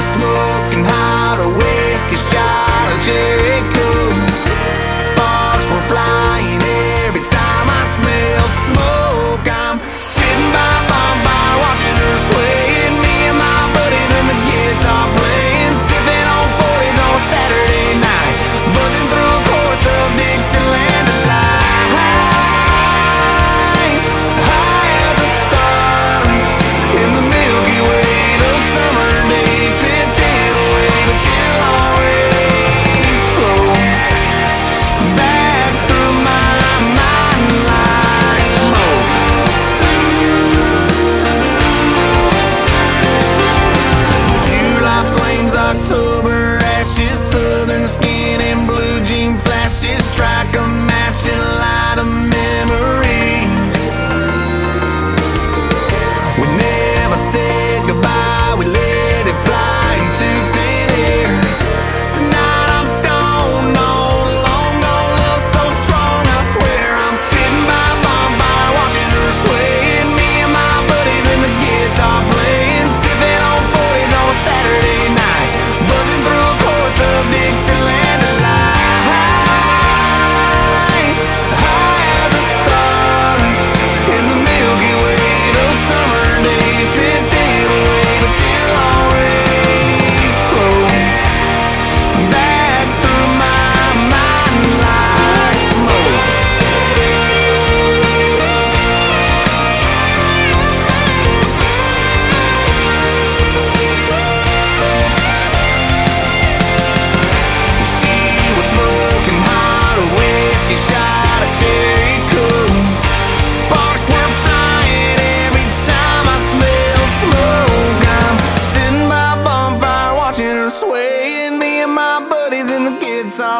smoking hot, a whiskey shot, a gin.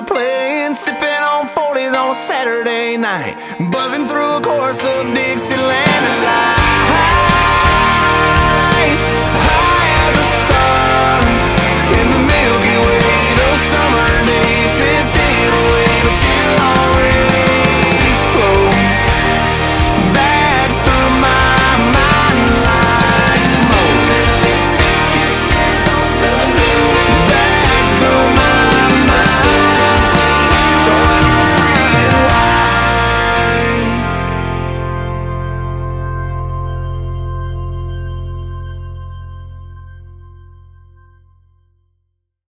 playing, sipping on 40s on a Saturday night, buzzing through a course of Dixieland alive.